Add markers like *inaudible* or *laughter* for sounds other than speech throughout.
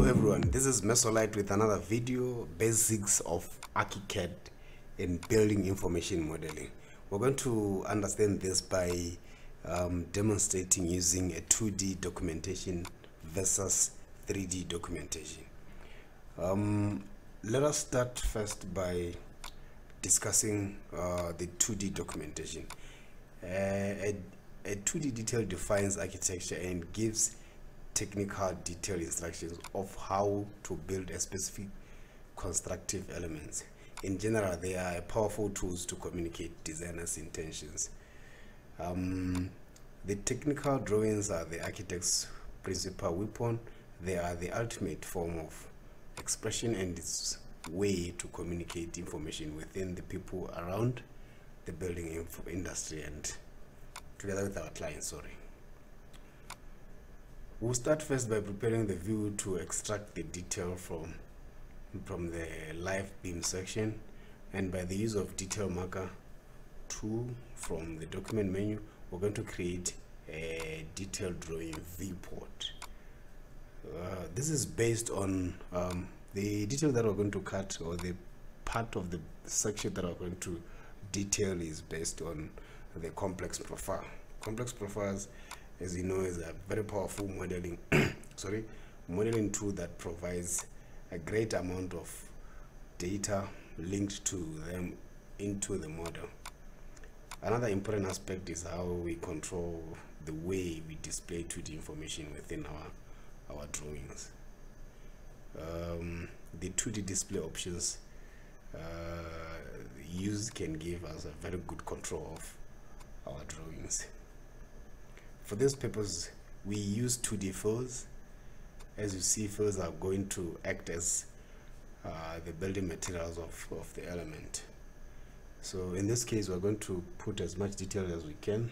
Hello everyone, this is Mesolight with another video, basics of ArchiCAD in building information modeling. We're going to understand this by um, demonstrating using a 2D documentation versus 3D documentation. Um, let us start first by discussing uh, the 2D documentation. Uh, a, a 2D detail defines architecture and gives technical detailed instructions of how to build a specific constructive elements. In general, they are powerful tools to communicate designers' intentions. Um, the technical drawings are the architect's principal weapon. They are the ultimate form of expression and its way to communicate information within the people around the building industry and together with our clients, sorry. We'll start first by preparing the view to extract the detail from, from the live beam section and by the use of detail marker 2 from the document menu we're going to create a detailed drawing viewport. Uh, this is based on um, the detail that we're going to cut or the part of the section that we're going to detail is based on the complex profile. Complex profiles as you know is a very powerful modeling *coughs* sorry modeling tool that provides a great amount of data linked to them into the model. Another important aspect is how we control the way we display 2d information within our our drawings. Um, the 2d display options uh, used can give us a very good control of our drawings for this purpose we use 2d fills. As you see fills are going to act as uh, the building materials of, of the element. So in this case we're going to put as much detail as we can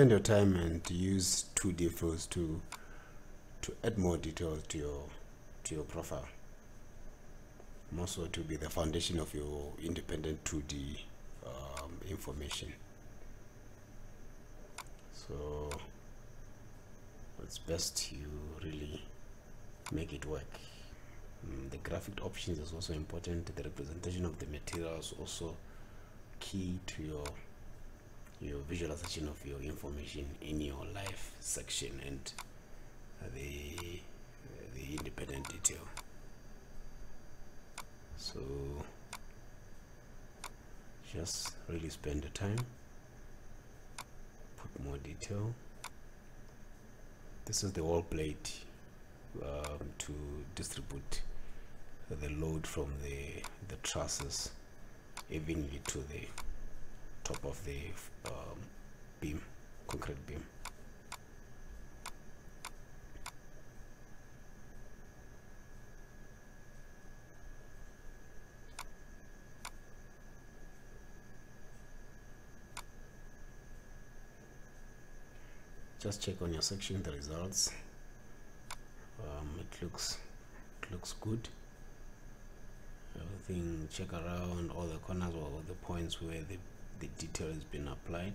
spend your time and use 2D fills to to add more details to your to your profile. More so to be the foundation of your independent 2D um, information. So it's best you really make it work. Mm, the graphic options is also important. The representation of the materials also key to your your visualization of your information in your live section and the the independent detail. So just really spend the time put more detail. This is the wall plate um, to distribute the load from the the trusses evenly to the top of the um, beam, concrete beam. Just check on your section the results. Um, it looks it looks good everything check around all the corners or the points where the the detail has been applied.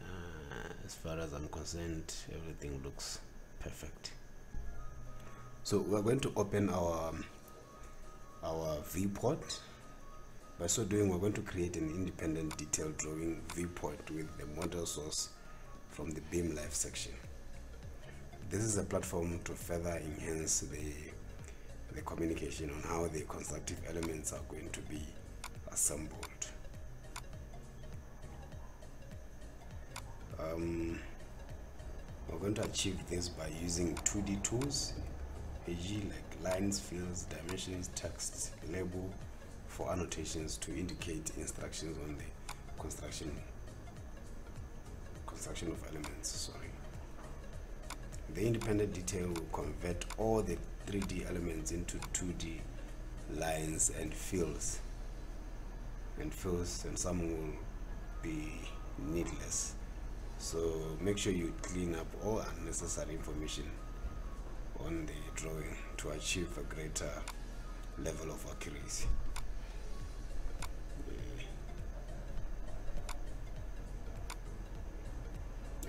Uh, as far as I'm concerned everything looks perfect. So we're going to open our our viewport by so doing we're going to create an independent detail drawing viewport with the model source from the beam live section. This is a platform to further enhance the the communication on how the constructive elements are going to be assembled um, we're going to achieve this by using 2D tools e.g. like lines, fills, dimensions, text, label for annotations to indicate instructions on the construction construction of elements sorry the independent detail will convert all the 3d elements into 2d lines and fills and fills and some will be needless so make sure you clean up all unnecessary information on the drawing to achieve a greater level of accuracy.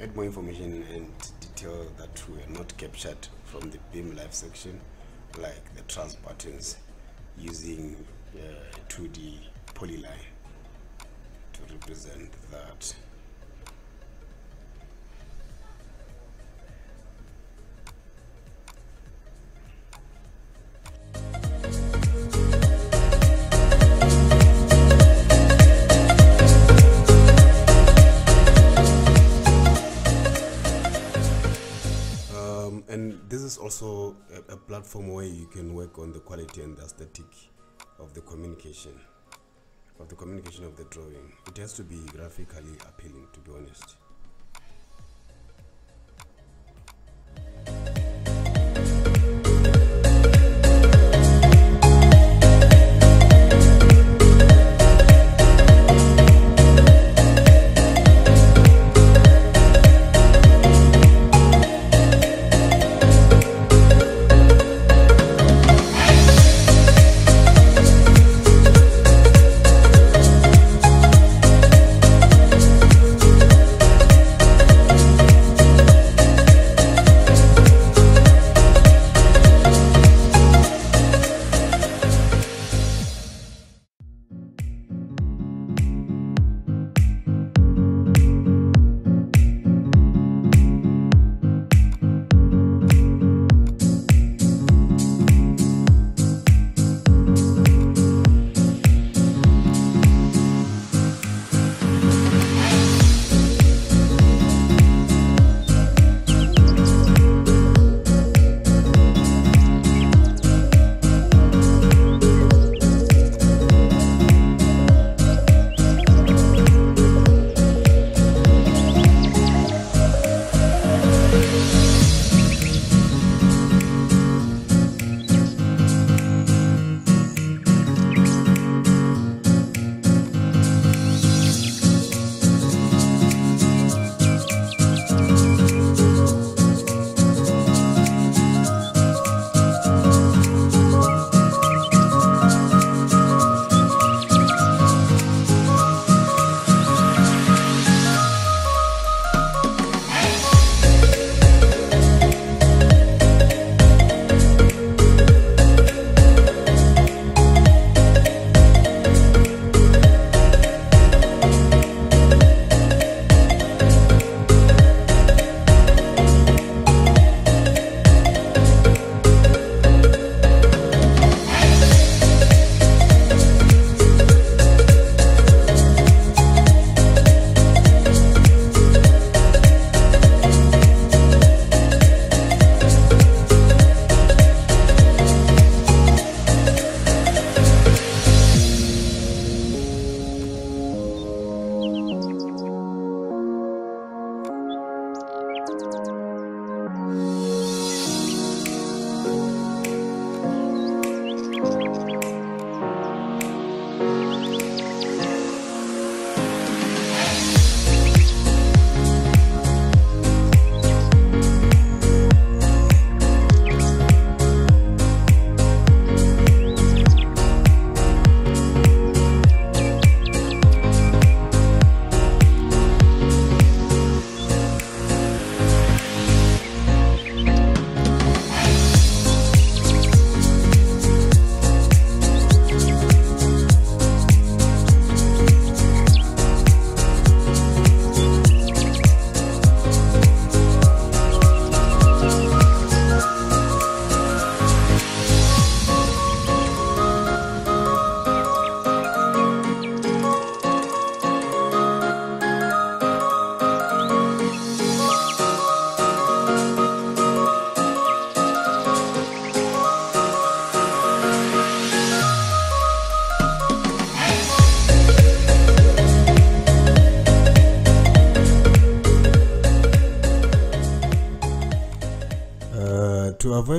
Add more information and detail that were not captured from the beam live section like the truss buttons using uh, 2D polyline to represent that a, a platform where you can work on the quality and the aesthetic of the communication of the communication of the drawing. It has to be graphically appealing to be honest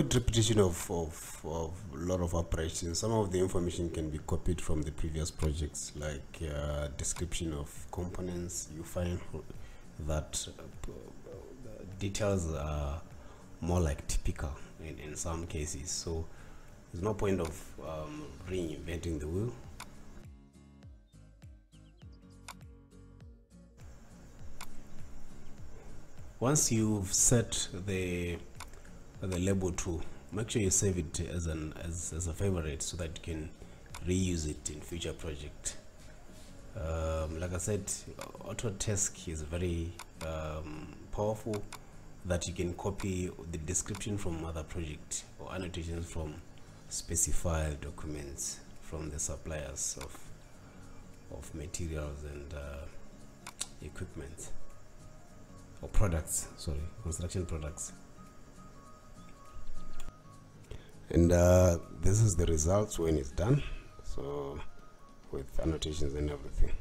avoid repetition of, of, of a lot of operations, some of the information can be copied from the previous projects, like uh, description of components. You find that uh, details are more like typical in, in some cases. So there's no point of um, reinventing the wheel. Once you've set the the label too make sure you save it as an as, as a favorite so that you can reuse it in future project. Um, like I said Autodesk is very um, powerful that you can copy the description from other project or annotations from specified documents from the suppliers of of materials and uh, equipment or products sorry construction products and uh, this is the results when it's done. So with annotations and everything.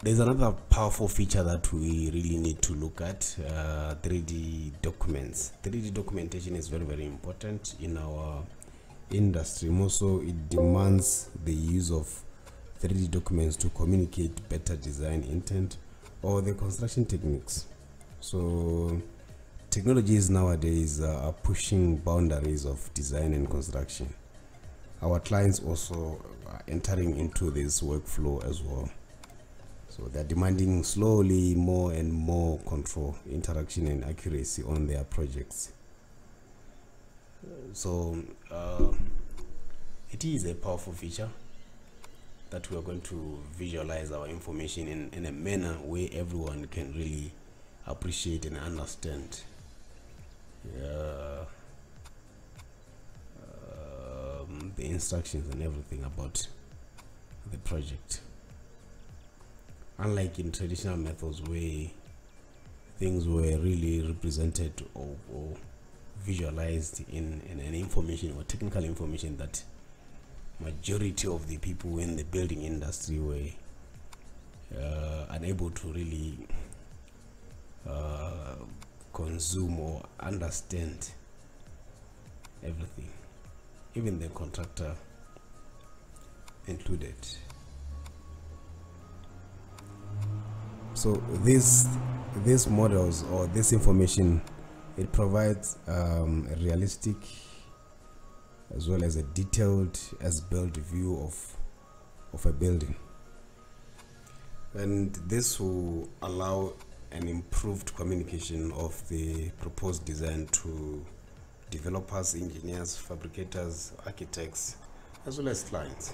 There's another powerful feature that we really need to look at uh, 3d documents. 3d documentation is very very important in our industry. Also it demands the use of 3d documents to communicate better design intent or the construction techniques. So technologies nowadays are pushing boundaries of design and construction. Our clients also are entering into this workflow as well. So they're demanding slowly more and more control interaction and accuracy on their projects. So uh, it is a powerful feature that we are going to visualize our information in, in a manner where everyone can really appreciate and understand. Um, the instructions and everything about the project. Unlike in traditional methods where things were really represented or, or visualized in, in an information or technical information that majority of the people in the building industry were uh, unable to really uh, consume or understand everything even the contractor included. So these these models or this information it provides um, a realistic as well as a detailed as built view of of a building. And this will allow an improved communication of the proposed design to developers engineers fabricators architects as well as clients.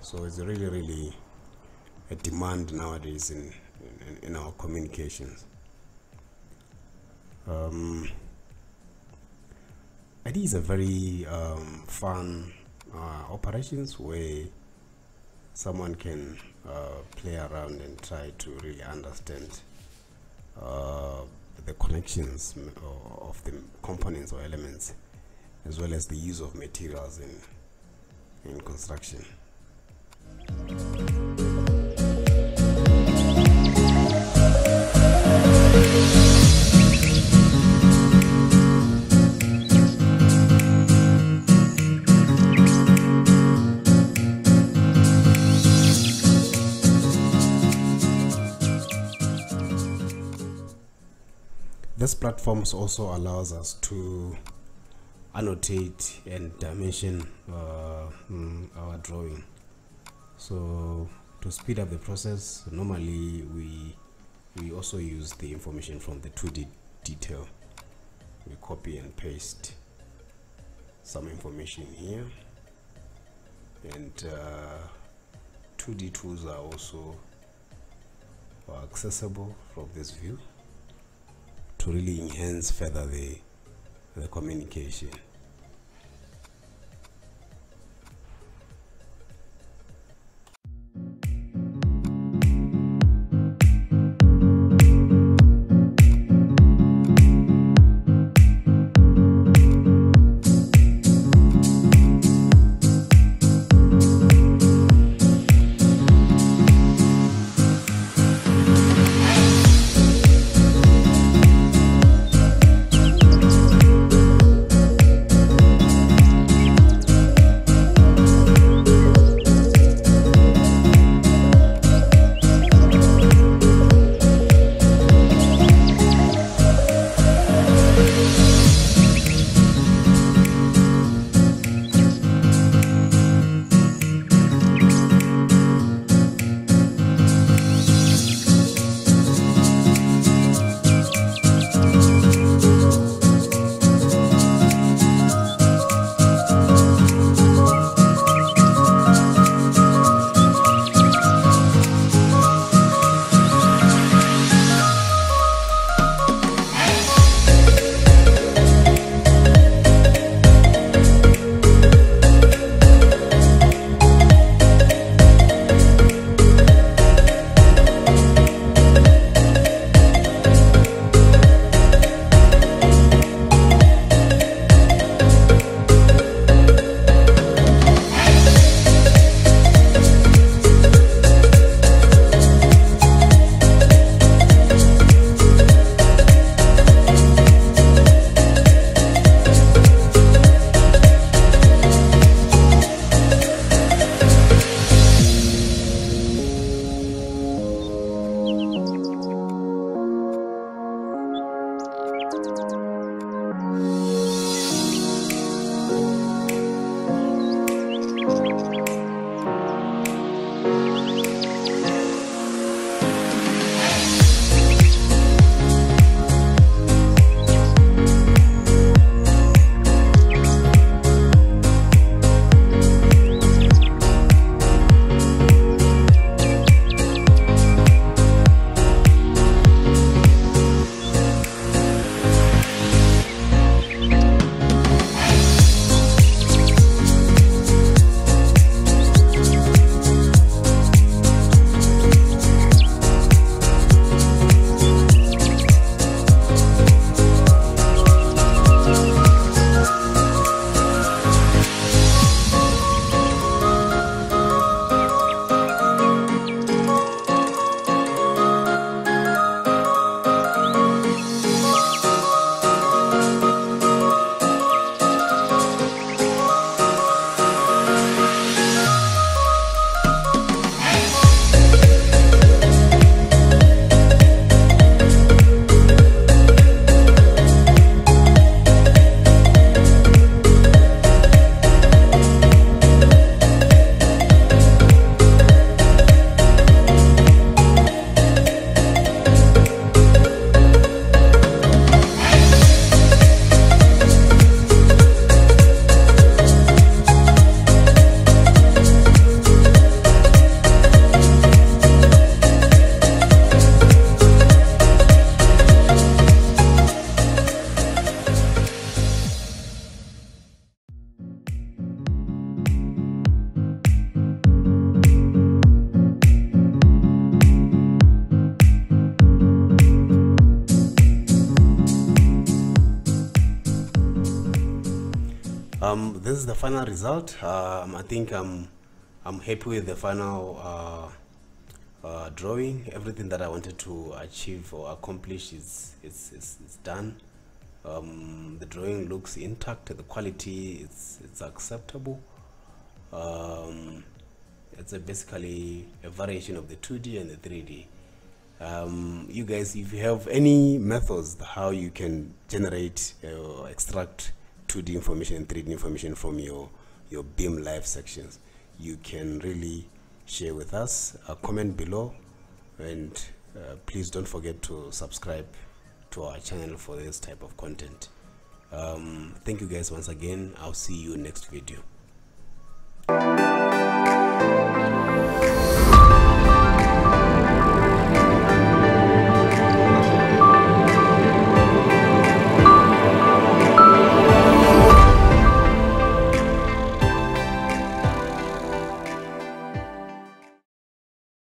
So it's really really a demand nowadays in in, in our communications. Um, it is a very um, fun uh, operations where someone can uh, play around and try to really understand uh, the connections of the components or elements as well as the use of materials in in construction this platform also allows us to annotate and dimension uh, mm, our drawing. So to speed up the process normally we we also use the information from the 2d detail. We copy and paste some information here. And uh, 2d tools are also accessible from this view to really enhance further the, the communication. Is the final result. Um, i think i'm i'm happy with the final uh, uh, drawing. Everything that i wanted to achieve or accomplish is is, is, is done. Um, the drawing looks intact. The quality is it's acceptable. Um, it's a basically a variation of the 2d and the 3d um, you guys if you have any methods how you can generate uh, extract 2d information and 3d information from your your beam live sections. You can really share with us uh, comment below and uh, please don't forget to subscribe to our channel for this type of content. Um, thank you guys once again. I'll see you next video